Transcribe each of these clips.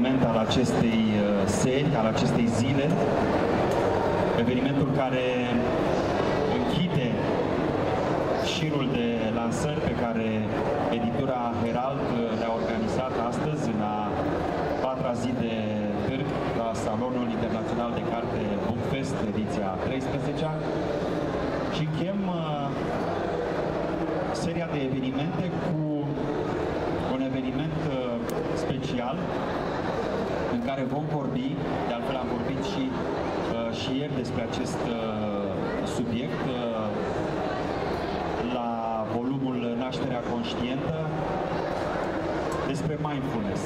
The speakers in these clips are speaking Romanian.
eveniment al acestei uh, seri, al acestei zile, evenimentul care închide șirul de lansări pe care editura Herald uh, le-a organizat astăzi în a patra zi de târg la Salonul Internațional de Carte Bookfest, ediția 13 -a. și chem uh, seria de evenimente cu un eveniment uh, special în care vom vorbi, de altfel am vorbit și, uh, și ieri despre acest uh, subiect la volumul Nașterea Conștientă, despre mindfulness.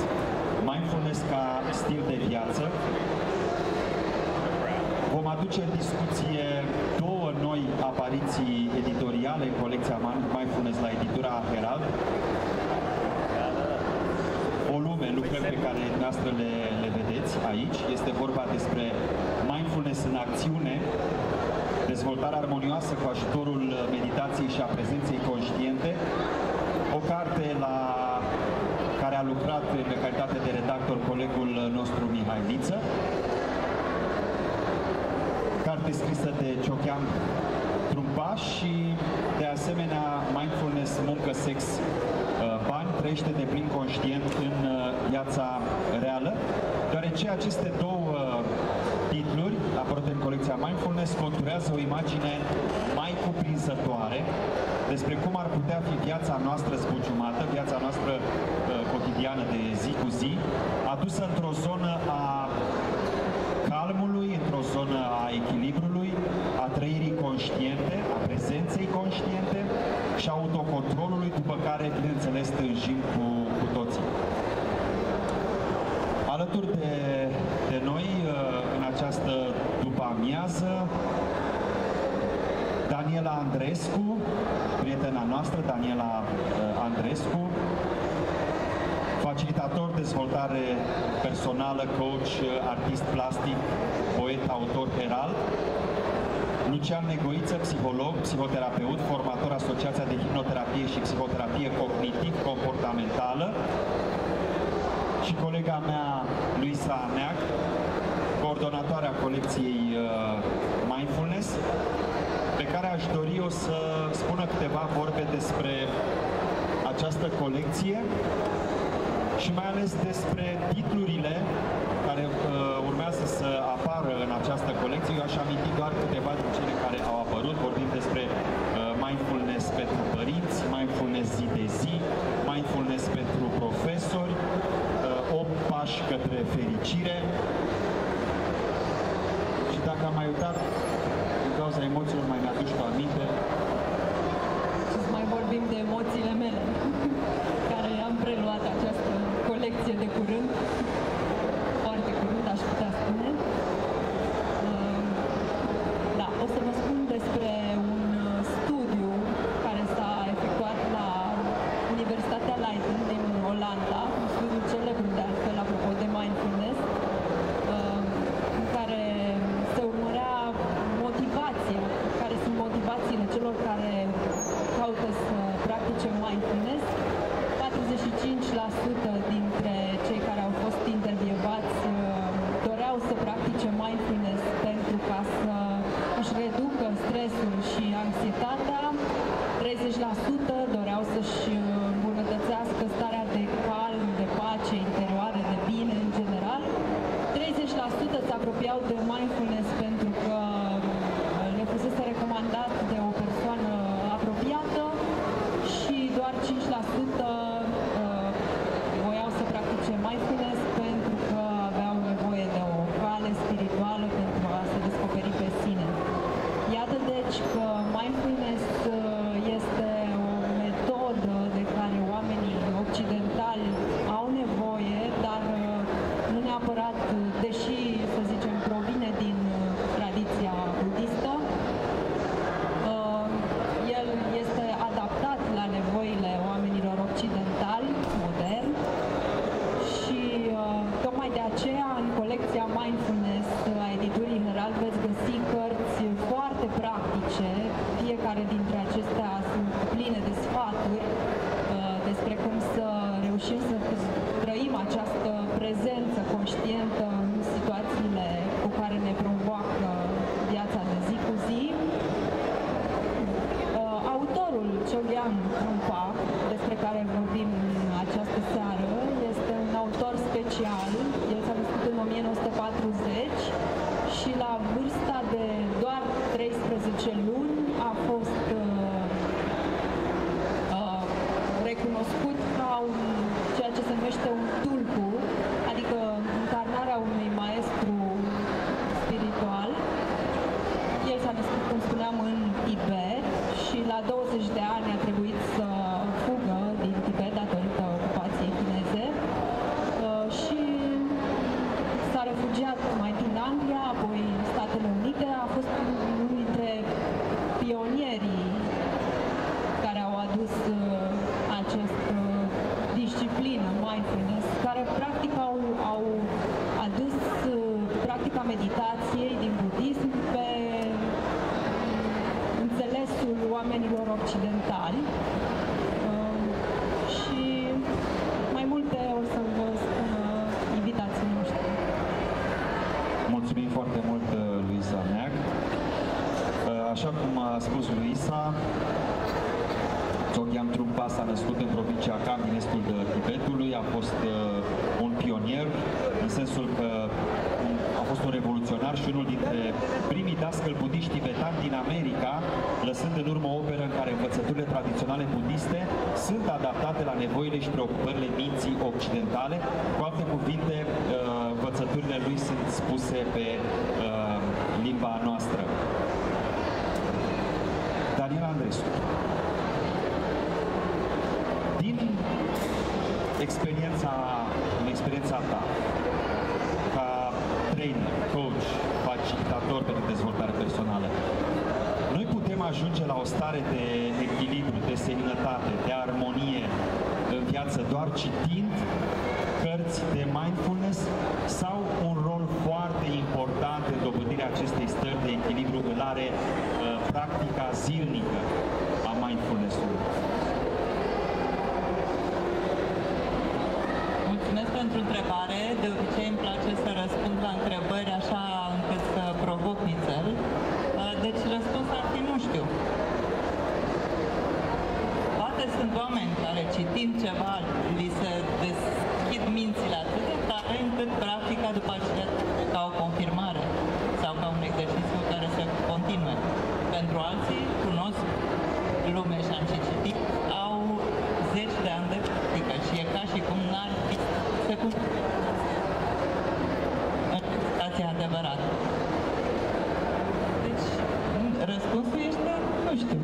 Mindfulness ca stil de viață. Vom aduce în discuție două noi apariții editoriale în colecția Mindfulness la editura Herald. Volume, lucrări pe care noastră le, le vedeți aici. Este vorba despre mindfulness în acțiune, dezvoltarea armonioasă cu ajutorul meditației și a prezenței conștiente, o carte la care a lucrat în calitate de redactor colegul nostru Mihai Liță, carte scrisă de Ciochean Trumpaș și de asemenea Mindfulness, muncă, sex, uh, bani, trăiește de plin conștient în uh, viața reală, deoarece aceste două titluri apărute în colecția Mindfulness conturează o imagine mai cuprinzătoare despre cum ar putea fi viața noastră zbuciumată, viața noastră uh, cotidiană de zi cu zi, adusă într-o zonă a calmului, într-o zonă a echilibrului, a trăirii conștiente, a prezenței conștiente și a autocontrolului, după care, bineînțeles, tânjim cu, cu toții. Alături de, de noi, uh, în această după amiază, Daniela Andrescu, prietena noastră, Daniela uh, Andrescu, facilitator dezvoltare personală, coach, artist plastic, poet, autor, herald. Lucian Negoiță, psiholog, psihoterapeut, formator Asociația de Hipnoterapie și Psihoterapie Cognitiv-Comportamentală și colega mea, Luisa Neac, coordonatoarea colecției uh, Mindfulness, pe care aș dori o să spună câteva vorbe despre această colecție și mai ales despre titlurile care uh, urmează să apară în această colecție. Eu aș aminti doar câteva din cele care au apărut. Vorbim despre uh, mindfulness pentru părinți, mindfulness zi de zi, mindfulness pentru profesori, uh, 8 pași către fericire. Și dacă am mai uitat, din cauza emoțiilor, mai mi-aduci pe aminte. Să mai vorbim de emoțiile mele, care am preluat această colecție de curând, foarte curând, aș putea spune. Ehm, da, o să vă spun despre un uh, studiu care s-a efectuat la Universitatea Leiden din Olanda, un studiu celebru de altfel, apropo de mindfulness, ehm, în care se urmărea motivația, care sunt motivațiile celor care caută să practice mindfulness 45% dintre cei care au fost intervievați uh, doreau să practice mindfulness pentru ca să își reducă stresul și anxietatea, 30% doreau să-și îmbunătățească starea de calm, de pace interioară, de bine în general, 30% se apropiau de mindfulness pentru că uh, le fusese recomandat de o persoană apropiată și doar 5% mindfulness pentru că aveau nevoie de o cale spirituală pentru a se descoperi pe sine. Iată s-a născut în provincia Kham din estul de Tibetului, a fost uh, un pionier în sensul că un- a fost un revoluționar și unul dintre primii dascăli budiști tibetani din America, lăsând în urmă o operă în care învățăturile tradiționale budiste sunt adaptate la nevoile și preocupările minții occidentale. Cu alte cuvinte, uh, învățăturile lui sunt spuse pe uh, limba noastră. Daniel Andrescu. Din experiența, în experiența ta, ca trainer, coach, facilitator pentru dezvoltare personală, noi putem ajunge la o stare de echilibru, de seninătate, de armonie în viață doar citind cărți de mindfulness sau un rol foarte important în dobândirea acestei stări de echilibru îl are uh, practica zilnică a mindfulness-ului. Mulțumesc pentru întrebare. De obicei îmi place să răspund la întrebări așa încât să provoc nițel. Uh, Deci răspunsul ar fi nu știu. Poate sunt oameni care citind ceva li se deschid mințile atât de tare încât practica după aceea ca o confirmare sau ca un exercițiu care să continue. Pentru alții cunosc lume și am și citit, au zeci de ani de practică și e ca și cum n-ar fi secund stația adevărată. Deci, răspunsul este, nu știu.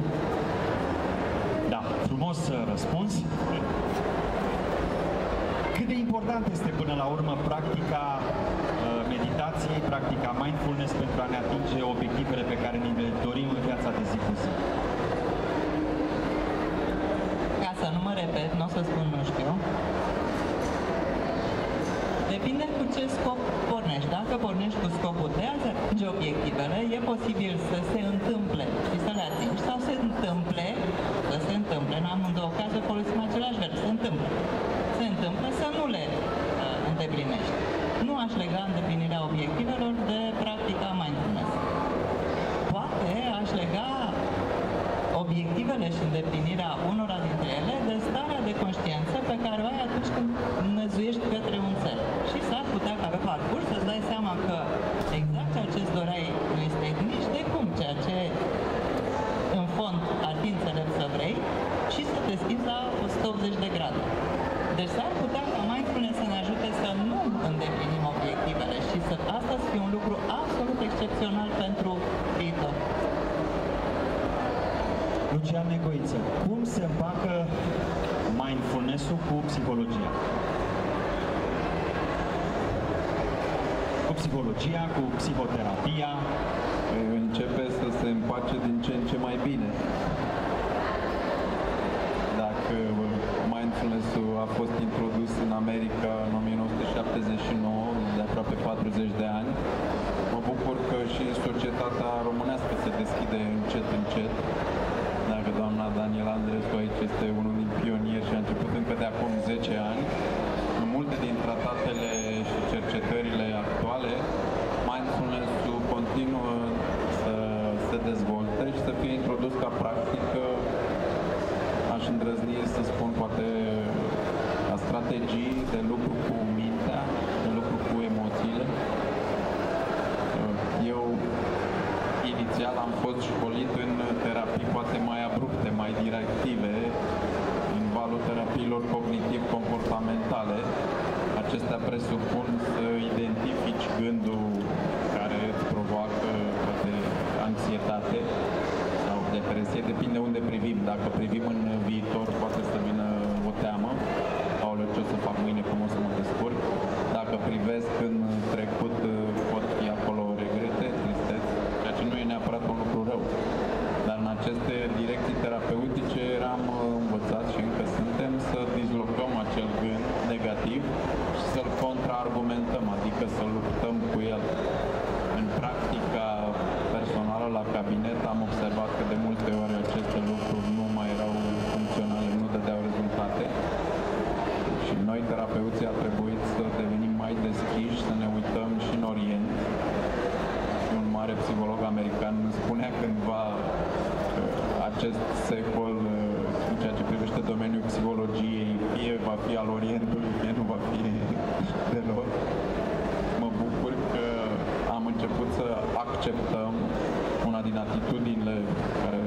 Da, frumos uh, răspuns. Cât de important este până la urmă practica uh, meditației, practica mindfulness pentru a ne atinge obiectivele pe care ni le dorim în viața de zi cu zi? Ca să nu mă repet, nu o să spun nu știu. Depinde cu ce scop pornești. Dacă pornești cu scopul de a-ți atinge obiectivele, e posibil să se întâmple și să le atingi sau se întâmple, să se întâmple, în amândouă cazuri folosim același verb, se întâmplă. Se întâmplă să nu le uh, îndeplinești. Nu aș lega îndeplinirea obiectivelor de practica mindfulness. Poate aș lega obiectivele și îndeplinirea unora dintre ele de starea de conștiință pe care o ai atunci când năzuiești către un cel. Și s-ar putea ca pe parcurs să-ți dai seama că exact ceea ce îți doreai nu este nici de cum ceea ce în fond ar fi înțelept să vrei și să te schimbi la 180 de grade. Deci s-ar putea ca mindfulness să ne ajute să nu îndeplinim obiectivele și să asta să fie un lucru absolut excepțional pentru viitor. Lucian Negoiță, cum se împacă mindfulness-ul cu psihologia? Cu psihologia, cu psihoterapia, începe să se împace din ce în ce mai bine. Dacă mindfulness-ul a fost introdus în America în 1979, de aproape 40 de ani, mă bucur că și societatea românească se deschide încet, încet. dezvolte și să fie introdus ca practică, aș îndrăzni să spun poate la strategii de lucru cu mintea, de lucru cu emoțiile. Eu inițial am fost școlit în terapii poate mai abrupte, mai directive, în valul terapiilor cognitiv-comportamentale. Acestea presupun ce privește domeniul psihologiei, fie va fi al Orientului, fie nu va fi deloc. Mă bucur că am început să acceptăm una din atitudinile care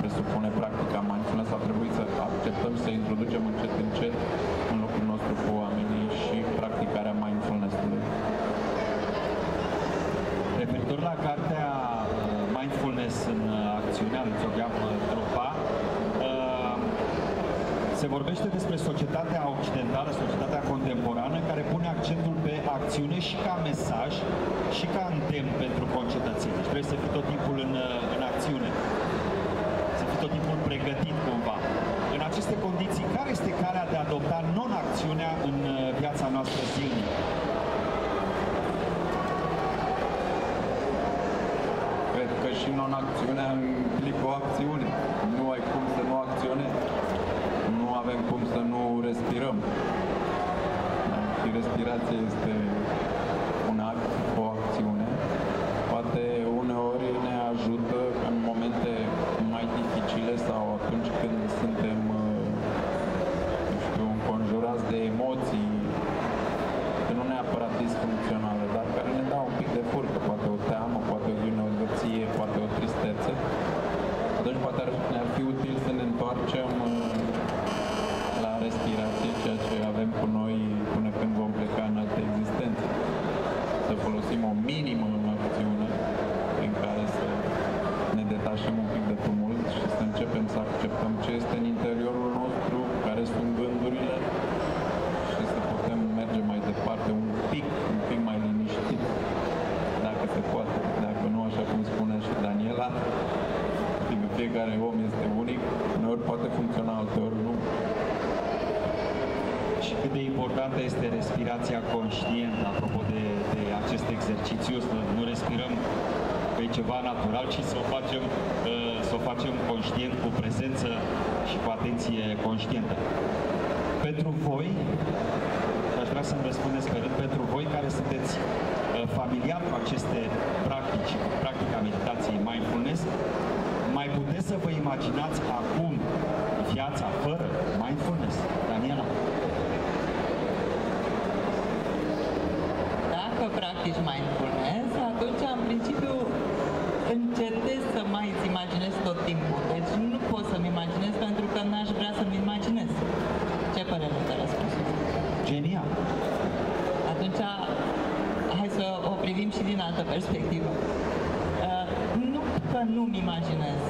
presupune practica mindfulness, a trebuit să acceptăm să introducem încet încet în locul nostru cu oamenii și practicarea mindfulness-ului. Referitor la cartea uh, Mindfulness în uh, acțiunea lui Țogheam Tropa, uh, se vorbește despre societatea occidentală, societatea contemporană, care pune accentul pe acțiune și ca mesaj și ca îndemn pentru concetățeni. Deci trebuie să fii tot timpul în, în acțiune, să fii tot timpul pregătit cumva. În aceste condiții, care este calea de a adopta non-acțiunea în viața noastră zilnică? Cred că și non-acțiunea implică o acțiune. Nu ai cum să nu acționezi. Nu avem cum să nu respirăm. Și respirația este este respirația conștientă, apropo de, de acest exercițiu, să nu respirăm că e ceva natural, ci să o facem, uh, să o facem conștient, cu prezență și cu atenție conștientă. Pentru voi, aș vrea să-mi răspundeți pe rând, pentru voi care sunteți uh, familiar cu aceste practici, cu practica meditației mindfulness, mai puteți să vă imaginați acum viața fără mindfulness? Daniela? Dacă practici mindfulness, atunci în principiu încetezi să mai îți imaginezi tot timpul. Deci nu pot să-mi imaginez pentru că n-aș vrea să-mi imaginez. Ce părere te răspunsul? Genial! Atunci, hai să o privim și din altă perspectivă. Uh, Nu că nu-mi imaginez,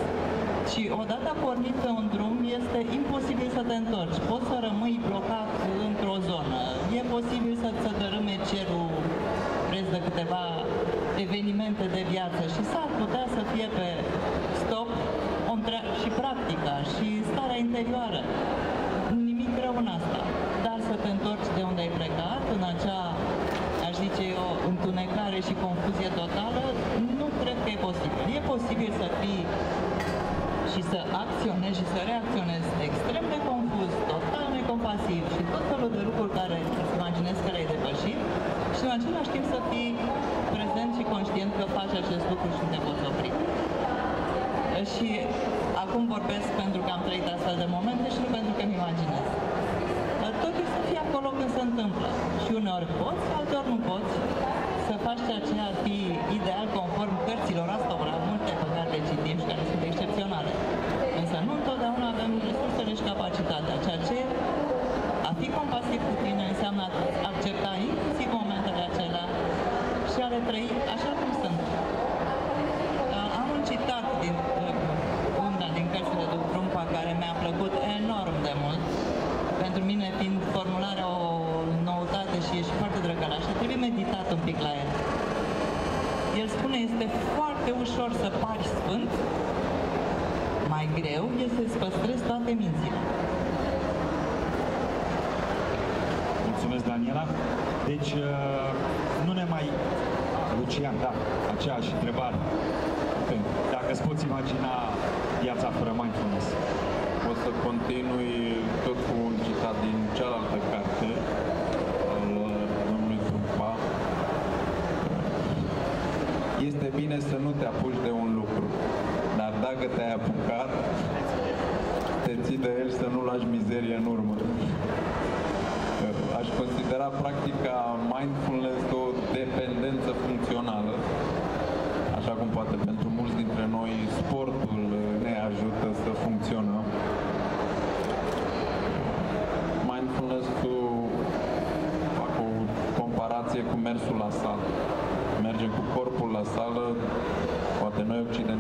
ci odată pornit pe un drum, este imposibil să te întorci. Poți să rămâi blocat într-o zonă. E posibil să ți dărâme cerul preț de câteva evenimente de viață și s-ar putea să fie pe stop o între- și practica și starea interioară. Nimic rău în asta, dar să te întorci de unde ai plecat, în acea, aș zice eu, întunecare și confuzie totală, nu cred că e posibil. E posibil să fii și să acționezi și să reacționezi extrem de confuz, total necompasiv și tot felul de lucruri care îți imaginezi că le-ai depășit și în același timp să fii prezent și conștient că faci acest lucru și nu te poți opri. Și acum vorbesc pentru că am trăit astfel de momente și nu pentru că îmi imaginez. Totul să fie acolo când se întâmplă. Și uneori poți, alteori nu poți să faci faci ceea ce ar fi ideal conform cărților astora, multe pe care le citim și care sunt excepționale. Însă nu întotdeauna avem resursele și capacitatea, ceea ce a fi compasiv cu tine înseamnă a accepta inclusiv momentele acelea și a le trăi așa cum sunt. Uh, Am un citat din uh, una din cărțile lui Trumpa care mi-a plăcut enorm de mult. Pentru mine fiind formularea o noutate și e și foarte drăgălașă, trebuie meditat un pic la el. El spune, este foarte ușor să pari sfânt, mai greu este să-ți păstrezi toate mințile. Mulțumesc, Daniela. Deci, uh, nu ne mai... Lucian, da, aceeași întrebare. Dacă îți poți imagina viața fără mindfulness. O să continui tot cu un citat din cealaltă carte al uh, domnului Trumpa. Este bine să nu te apuci de un lucru, dar dacă te-ai apucat, te ții de el să nu lași mizerie în urmă. Aș considera practica mindfulness o dependență funcțională, așa cum poate pentru mulți dintre noi sportul ne ajută să funcționăm. Mindfulness-ul fac o comparație cu mersul la sală. Mergem cu corpul la sală, poate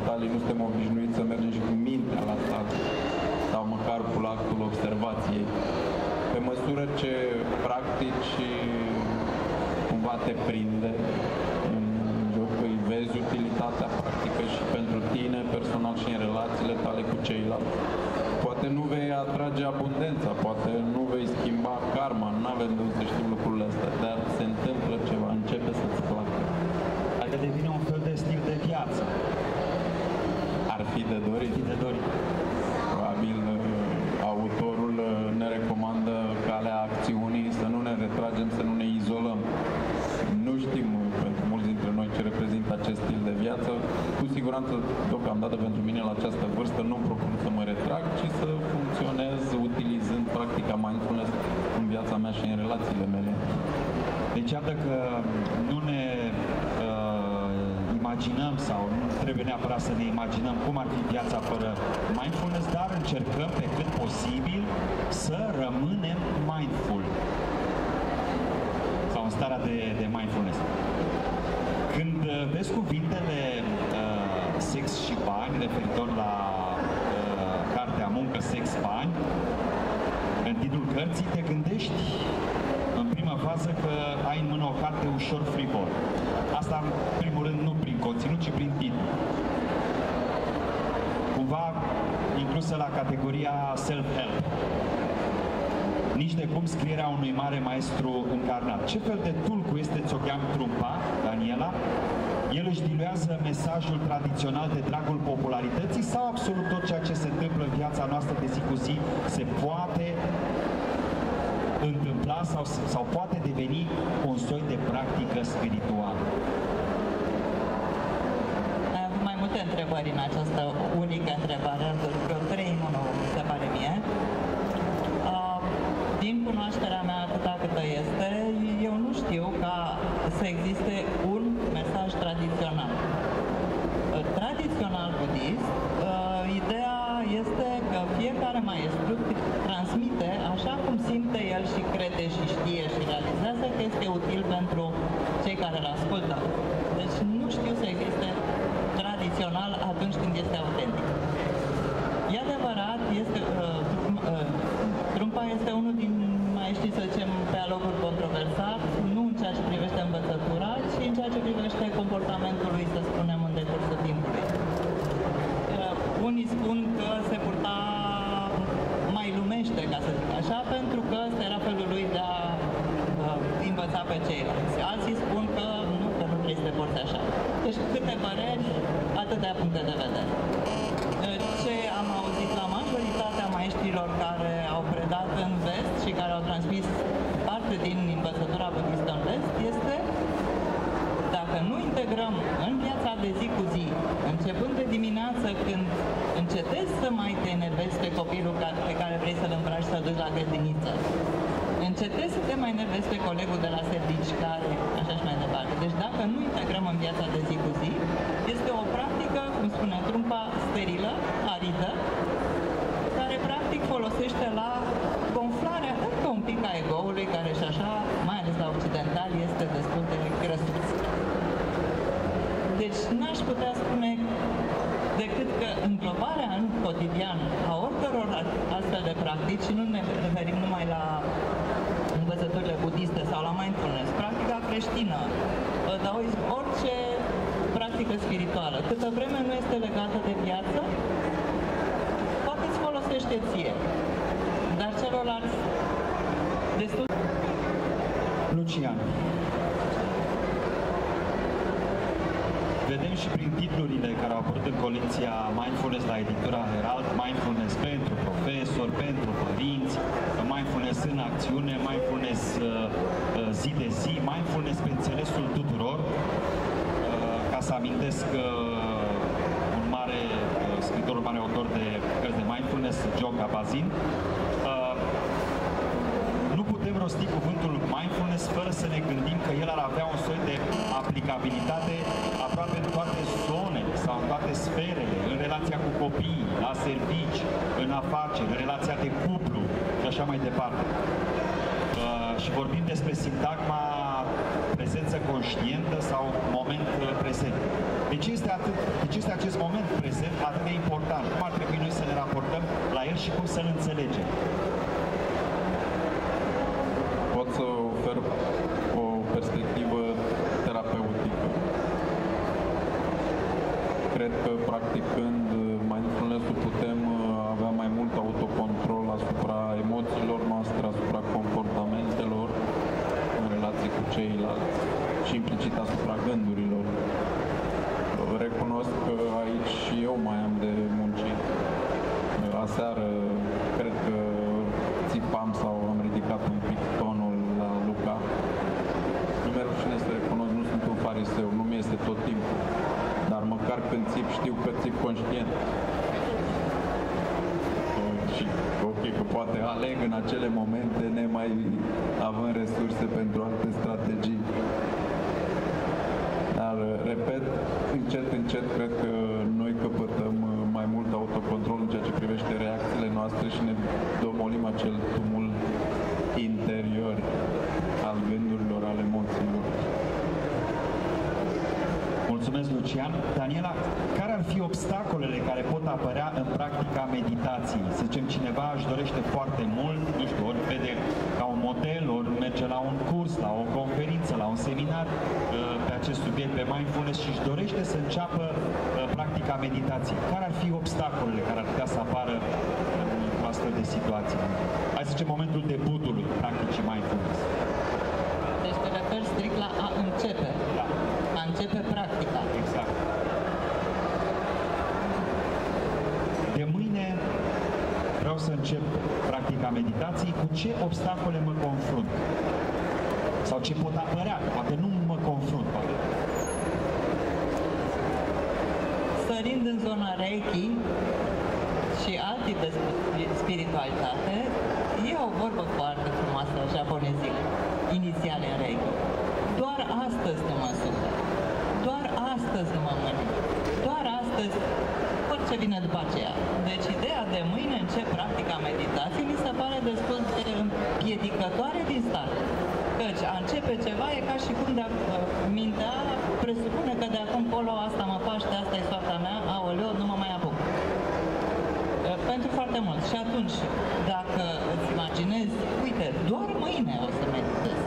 noi occidentalii nu suntem obișnuiți să mergem și cu mintea la sală sau măcar cu actul observației. Pe măsură ce practici cumva te prinde în joc, îi vezi utilitatea practică și pentru tine personal și în relațiile tale cu ceilalți. Poate nu vei atrage abundența, poate nu vei schimba karma, nu avem de unde să știm lucrurile astea, dar se întâmplă ceva, începe să-ți placă. Adică devine un fel de stil de viață. Ar fi de dorit. Fi de dorit. Probabil uh, autorul uh, ne recomandă calea acțiunii, să nu ne retragem, să nu ne izolăm. Nu știm uh, pentru mulți dintre noi ce reprezintă acest stil de viață. Cu siguranță, deocamdată pentru mine la această vârstă, nu propun să mă retrag, ci să funcționez utilizând practica mindfulness în viața mea și în relațiile mele. Deci iată că nu ne uh, imaginăm sau nu trebuie neapărat să ne imaginăm cum ar fi viața fără mindfulness, dar încercăm pe cât posibil să rămânem mindful sau în starea de, de mindfulness. Când uh, vezi cuvintele uh, sex și bani, referitor la uh, cartea Muncă, Sex, Bani, în titlul cărții te gândești în prima fază că ai în mână o carte ușor frivol. Asta, în primul rând, nu prin conținut, ci prin titlu. Cumva inclusă la categoria self-help. Nici de cum scrierea unui mare maestru încarnat. Ce fel de tulcu este Țocheam Trumpa, Daniela? El își diluează mesajul tradițional de dragul popularității sau absolut tot ceea ce se întâmplă în viața noastră de zi cu zi se poate întâmpla sau, sau poate deveni un soi de practică spirituală? Ai avut mai multe întrebări în această unică întrebare, vreo trei în unul, mi se pare mie. Uh, Din cunoașterea mea atâta câtă este, eu nu știu ca să existe un mesaj tradițional. Uh, Tradițional budist, uh, ideea este că fiecare maestru transmite așa cum simte el și crede și știe și realizează că este util pentru cei care îl ascultă. Deci nu știu să existe tradițional atunci când este autentic. E adevărat, este, uh, Trum- uh, Trumpa este unul din maestrii, să zicem, pe alocuri controversat, nu în ceea ce privește învățătura, ci în ceea ce privește comportamentul lui, să spunem, în decursul timpului. Uh, Unii spun că se purta mai lumește, ca să zic așa, pentru că ăsta era felul lui de a uh, învăța pe ceilalți. Alții spun că nu, că nu trebuie să te porți așa. Deci câte păreri, atâtea puncte de vedere. Uh, Ce am auzit la majoritatea maestrilor care au predat în vest și care au transmis parte din învățătura budistă în vest este dacă nu integrăm în viața de zi cu zi, începând de dimineață când încetezi să mai te enervezi pe copilul ca- pe care vrei să-l îmbraci să-l duci la grădiniță, în încetezi să te mai nervezi pe colegul de la servici care, așa și mai departe. Deci dacă nu integrăm în viața de zi cu zi, este o practică, cum spune trumpa, sterilă, aridă, care practic folosește la gonflarea încă un pic a ego-ului, care și așa, mai ales la occidental, este destul de grăsuț. Deci n-aș putea spune decât că înglobarea în cotidian a oricăror astfel de practici, și nu ne referim numai la învățăturile budiste sau la mindfulness, practica creștină, daoism, orice practică spirituală, câtă vreme nu este legată de viață, poate îți folosește ție, dar celorlalți destul. Lucian. Vedem și prin titlurile care au apărut în colecția Mindfulness la editura Herald, Mindfulness pentru profesori, pentru părinți, Mindfulness în acțiune, Mindfulness uh, uh, zi de zi, Mindfulness pe înțelesul tuturor. Uh, ca să amintesc un mare scriitor, un mare autor de cărți de Mindfulness, John Gabazin, putem rosti cuvântul mindfulness fără să ne gândim că el ar avea un soi de aplicabilitate aproape în toate zonele sau în toate sferele, în relația cu copiii, la servici, în afaceri, în relația de cuplu și așa mai departe. Uh, și vorbim despre sintagma prezență conștientă sau moment uh, prezent. De ce, este atât, de ce este acest moment prezent atât de important? Cum ar trebui noi să ne raportăm la el și cum să-l înțelegem? să ofer o perspectivă terapeutică. Cred că practicând mindfulness-ul putem uh, avea mai mult autocontrol asupra emoțiilor noastre, asupra comportamentelor în relație cu ceilalți și implicit asupra gândurilor. Recunosc că aici și eu mai am de muncit. Aseară cred că țipam sau am ridicat un pic tonul rușine să recunosc, nu sunt un fariseu, nu mi este tot timpul. Dar măcar când țip, știu că țip conștient. Și ok, că poate aleg în acele momente, nemai având resurse pentru alte strategii. Dar, repet, încet, încet, cred că noi căpătăm mai mult autocontrol în ceea ce privește reacțiile noastre și ne domolim acel tumult interior al gândurilor, al emoțiilor. Mulțumesc, Lucian. Daniela, care ar fi obstacolele care pot apărea în practica meditației? Să zicem, cineva își dorește foarte mult, nu știu, ori vede ca un model, ori merge la un curs, la o conferință, la un seminar uh, pe acest subiect, pe mindfulness și își dorește să înceapă uh, practica meditației. Care ar fi obstacolele care ar putea să apară în astfel de situații? Hai să zicem momentul debutului practicii mindfulness. Deci te referi strict la a începe. Da. A începe practica. Exact. De mâine vreau să încep practica meditației. Cu ce obstacole mă confrunt? Sau ce pot apărea? Poate nu mă confrunt, poate. Sărind în zona Reiki și alte de spiritualitate, e o vorbă foarte frumoasă japonezilă inițiale în Reiki. Doar astăzi nu mă supăr. Doar astăzi nu mă mănânc. Doar astăzi orice vine după aceea. Deci ideea de mâine încep practica meditației mi se pare destul de împiedicătoare din start. Căci a începe ceva e ca și cum de mintea presupune că de acum colo asta mă paște, asta e soarta mea, aoleu, nu mă mai apuc. Pentru foarte mult. Și atunci, dacă îți imaginezi, uite, doar mâine o să meditez,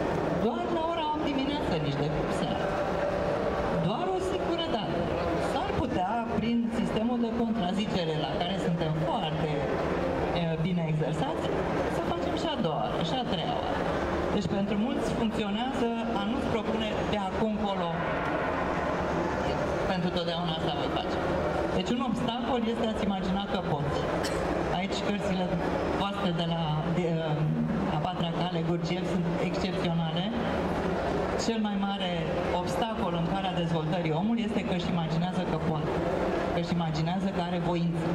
doar la ora 8 dimineață, nici de seara, doar o singură dată, s-ar putea, prin sistemul de contrazicere la care suntem foarte bine exersați, să facem și a doua oară, și a treia oară. Deci pentru mulți funcționează a nu-ți propune de acum încolo pentru totdeauna asta voi face. Deci un obstacol este a-ți imagina că poți. Aici cărțile voastre de la de, uh, a patra cale, Gurgiev, sunt excepționale. Cel mai mare obstacol în calea dezvoltării omului este că își imaginează că poate. dacă își imaginează că are voință.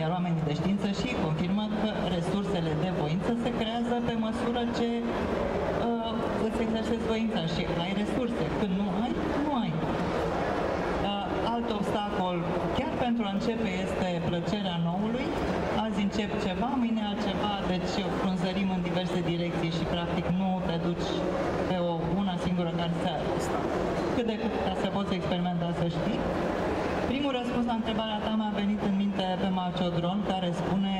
Iar oamenii de știință și confirmă că resursele de voință se creează pe măsură ce uh, îți exersezi voința și ai resurse. Când nu ai, nu ai. Uh, alt obstacol, chiar pentru a începe, este plăcerea noului. Azi încep ceva, mâine altceva, deci frunzărim în diverse direcții și practic nu te duci pe o una singură care să cât de cât ca să poți experimenta să știi. Primul răspuns la întrebarea ta mi-a venit în minte pe Malciodron, care spune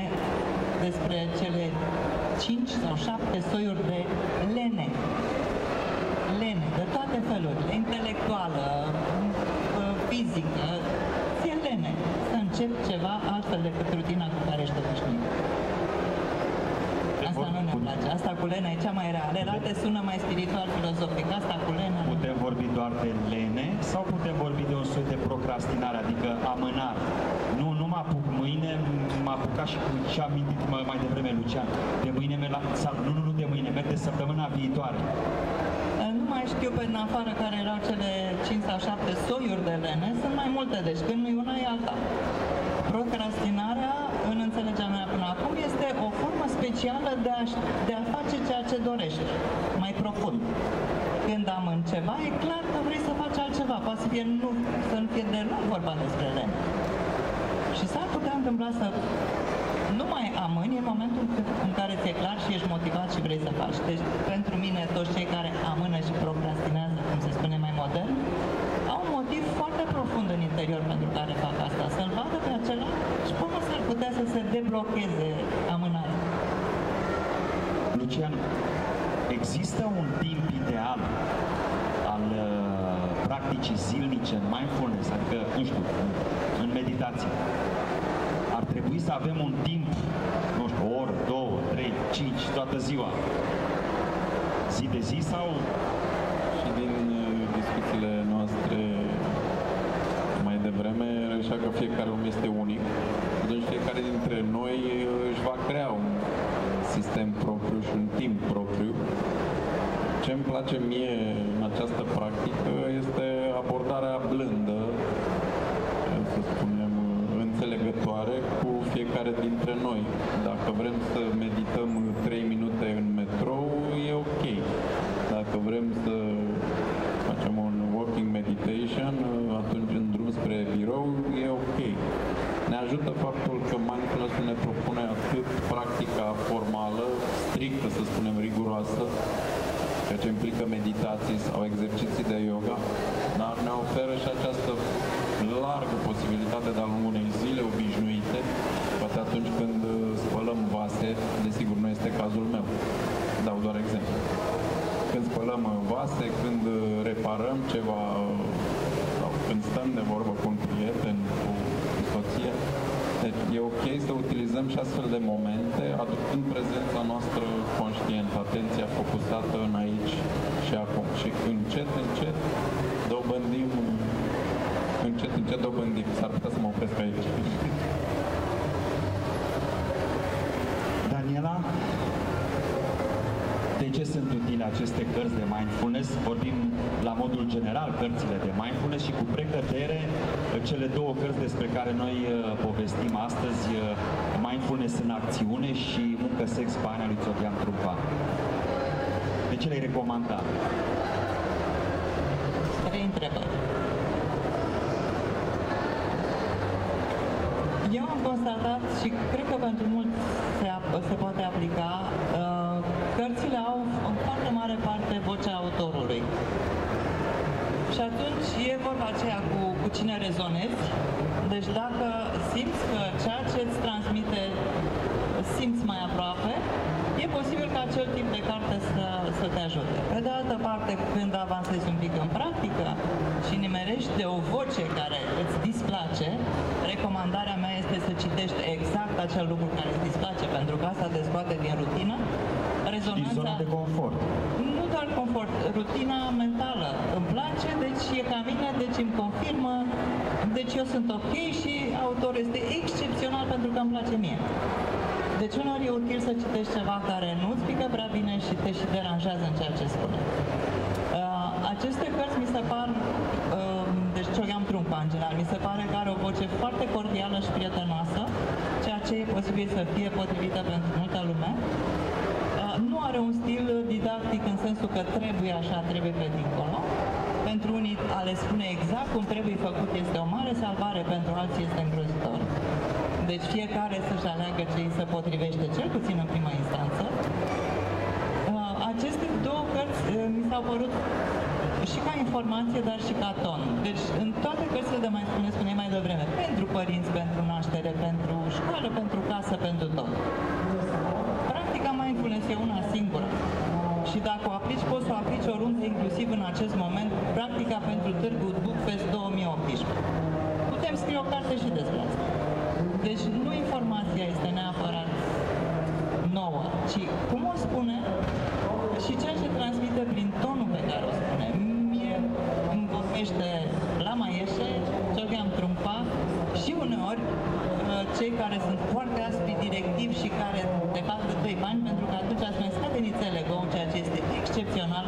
despre cele 5 sau 7 soiuri de lene. Lene, de toate felurile, intelectuală, fizică, ție lene. Să încep ceva altfel decât rutina cu care ești obișnuit. Asta nu ne place. Asta cu lene e cea mai reală. Alte sună mai spiritual, filozofic. Asta cu lene... Putem vorbi doar de lene sau putem vorbi de un soi de procrastinare, adică amânare? Nu, nu mă apuc mâine, m-a apucat și cu ce am amintit mai devreme Lucian. De mâine, la, sau, nu, nu, nu de mâine, merg de săptămâna viitoare. Nu mai știu pe din afară care erau cele 5 sau 7 soiuri de lene, sunt mai multe, deci când nu e una, e alta. Procrastinarea, în înțelegerea mea până acum, este o formă specială de a, de a face ceea ce dorești, mai profund. Când am în ceva, e clar că vrei să faci altceva. Poate să, fie nu, să nu fie deloc vorba despre lene. Și s-ar putea întâmpla să nu mai amâni în momentul în care ți-e clar și ești motivat și vrei să faci. Deci, pentru mine, toți cei care amână și procrastinează, cum se spune mai modern, au un motiv foarte profund în interior pentru care fac asta. Să-l vadă pe acela și până s-ar putea să se deblocheze amânarea. Lucian, există un timp ideal al uh, practicii zilnice în mindfulness, adică, nu știu, în meditație. Ar trebui să avem un timp, nu știu, o oră, două, trei, cinci, toată ziua. Zi de zi sau... Și din uh, discuțiile noastre mai devreme, așa că fiecare om este unic. Atunci fiecare dintre noi uh, își va crea un sistem propriu și un timp propriu. Ce îmi place mie în această practică este abordarea blândă, să spunem, înțelegătoare cu fiecare dintre noi. Dacă vrem să medităm 3 minute în metrou, e ok. Dacă vrem să facem un walking meditation, atunci în drum spre birou, e ok. Ne ajută faptul că mindfulness ne propune atât practica formală, strictă, să spunem, riguroasă, ceea ce implică meditații sau exerciții de yoga, dar ne oferă și această largă posibilitate de-a lungul unei zile obișnuite, poate atunci când uh, spălăm vase, desigur nu este cazul meu, dau doar exemplu. Când spălăm uh, vase, când uh, reparăm ceva, sau când stăm de vorbă cu un prieten, cu soție, deci e ok să utilizăm și astfel de momente, aducând prezența noastră conștientă, atenția focusată în aici și acum. Și încet, încet dobândim, încet, încet dobândim. S-ar putea să mă opresc aici. Daniela, de ce sunt utile aceste cărți de mindfulness? Vorbim la modul general cărțile de mindfulness și cu precădere cele două cărți despre care noi uh, povestim astăzi, uh, Mindfulness în acțiune și Muncă sex bani lui Țotian Trupa. De ce le-ai recomandat? Trei întrebări. Eu am constatat și cred că pentru mulți se, se poate aplica, uh, cărțile au în foarte mare parte vocea autorului. Și atunci e vorba aceea cu, cu cine rezonezi. Deci dacă simți că ceea ce îți transmite simți mai aproape, e posibil ca acel tip de carte să, să te ajute. Pe de altă parte, când avansezi un pic în practică și nimerești de o voce care îți displace, recomandarea mea este să citești exact acel lucru care îți displace, pentru că asta te scoate din rutină. Rezonanța... zona de confort. Nu doar confort, rutina mentală. Îmi place, deci e ca mine, deci îmi confirmă, deci eu sunt ok și autorul este excepțional pentru că îmi place mie. Deci uneori e util să citești ceva care nu-ți pică prea bine și te și deranjează în ceea ce spune. Uh, aceste cărți mi se par, uh, deci Ciogan Trumpa în general, mi se pare că are o voce foarte cordială și prietenoasă, ceea ce e posibil să fie potrivită pentru multă lume. Uh, nu are un stil didactic în sensul că trebuie așa, trebuie pe dincolo. Pentru unii a le spune exact cum trebuie făcut este o mare salvare, pentru alții este îngrozitor. Deci fiecare să-și aleagă ce îi se potrivește, cel puțin în prima instanță. Uh, aceste două cărți uh, mi s-au părut și ca informație, dar și ca ton. Deci, în toate cărțile de mai spune, spune mai devreme, pentru părinți, pentru naștere, pentru școală, pentru casă, pentru tot. Practica mindfulness e una singură. Și dacă o aplici, poți să o aplici oriunde, inclusiv în acest moment, practica pentru Târgu Bookfest 2018. Putem scrie o carte și despre asta. Deci nu informația este neapărat nouă, ci cum o spune și ceea ce transmite prin tonul pe care o spune. Mie îmi vorbește la Maieșe, am Trumpa și uneori uh, cei care sunt foarte aspri directiv și care de fapt de doi bani, pentru că atunci ați mai scade nițele go, ceea ce este excepțional,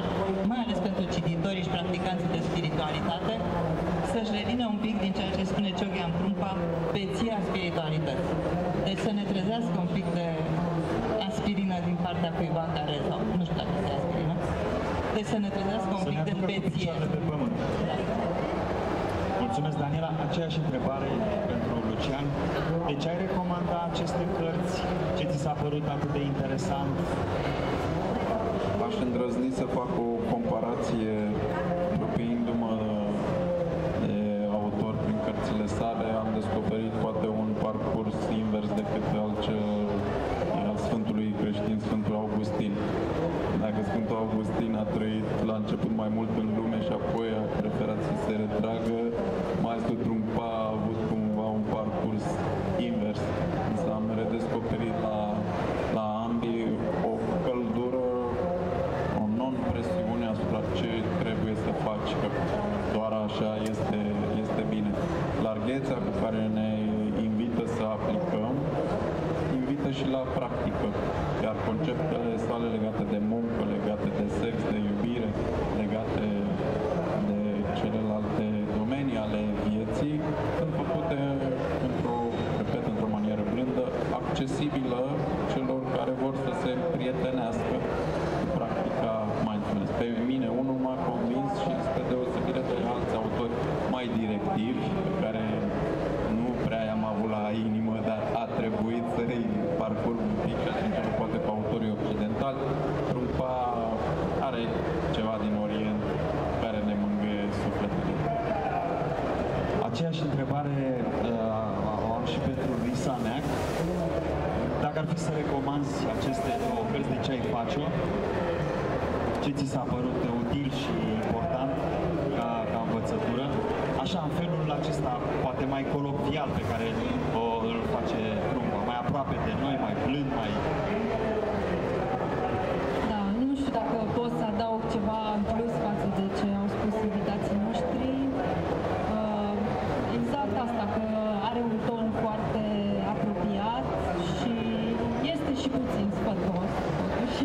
mai ales pentru cititorii și practicanții de spiritualitate, să-și revină un pic din ceea ce spune Cioghean Prumpa, peția spiritualității. Deci să ne trezească un pic de aspirină din partea cuiva care, sau nu știu dacă este aspirină, deci să ne trezească un să pic de peție. Pe pământ. Mulțumesc, Daniela. Aceeași întrebare pentru Lucian. De ce ai recomanda aceste cărți? Ce ți s-a părut atât de interesant? Aș îndrăzni să fac o comparație să recomanzi aceste două cărți, de ce ai face-o? Ce ți s-a părut util și important ca, ca învățătură? Așa, în felul acesta, poate mai colocvial pe care o, îl face Trumpa, mai aproape de noi, mai blând, mai... Da, nu știu dacă pot să adaug ceva în plus față de ce au spus invitații noștri. Uh, Exact asta, că are un ton foarte apropiat și este și puțin sfătos, totuși.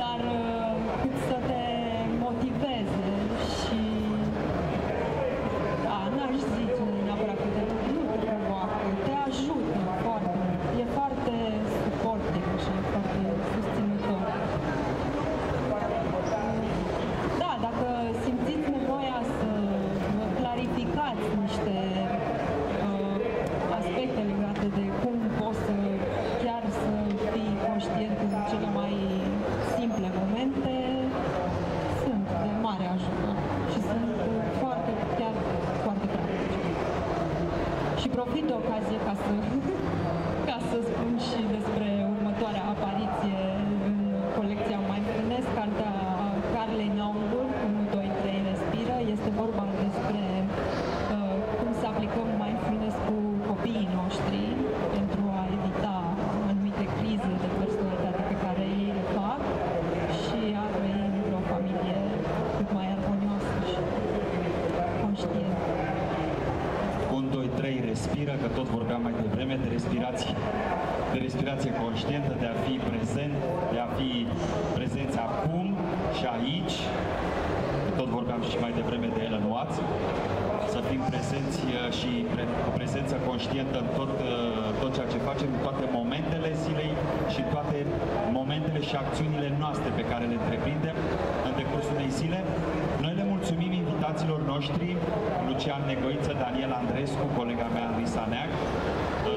Dar uh, cât să te motiveze și da, n-aș zice neapărat că te, nu te provoacă, te ajută foarte mult. E foarte suportiv și e foarte susținător. Da, dacă simțiți nevoia să vă clarificați niște uh, aspecte legate de cum poți să chiar să fii conștient în cele mai simple momente, sunt de mare ajutor și sunt uh, foarte, chiar foarte practice. Și profit de ocazie ca să, ca să spun și despre următoarea apariție în colecția Mindfulness, cartea Carlei Naumburg, 1, 2, 3, Respiră. Este vorba despre uh, cum să aplicăm mindfulness cu copiii noștri pentru a evita anumite crize de personalitate pe care ei le fac și a trăi într-o familie cât mai armonioasă și conștientă. 1, 2, 3, respiră, că tot vorbeam mai devreme de respirație, de respirație conștientă, de a fi prezent, de a fi prezenți acum și aici, că tot vorbeam și mai devreme de Ellen Watts, să fim prezenți uh, și pre, cu prezență conștientă în tot, uh, tot ceea ce facem, în toate momentele zilei și toate momentele și acțiunile noastre pe care le întreprindem în decursul unei zile. Noi le mulțumim invitațiilor noștri, Lucian Negoiță, Daniel Andrescu, colega mea Luisa Neac, pentru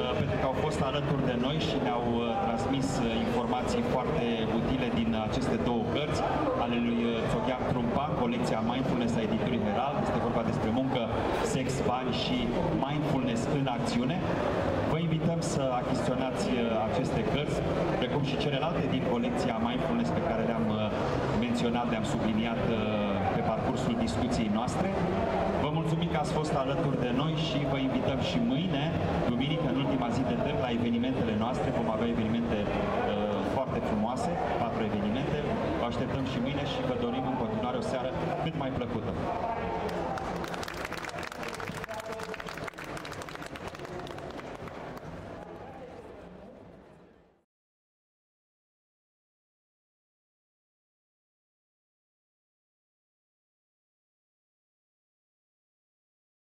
că au fost alături de noi și ne-au uh, transmis uh, informații foarte utile din aceste două cărți ale lui uh, Țoghean Trumpa, colecția Mindfulness a editurii Herald. Este vorba despre muncă, sex, bani și mindfulness în acțiune. Vă invităm să achiziționați aceste cărți, precum și celelalte din colecția Mindfulness pe care le-am menționat, le-am subliniat pe parcursul discuției noastre. Vă mulțumim că ați fost alături de noi și vă invităm și mâine, duminică, în ultima zi de târg, la evenimentele noastre. Vom avea evenimente uh, foarte frumoase, patru evenimente. Vă așteptăm și mâine și vă dorim în continuare o seară cât mai plăcută.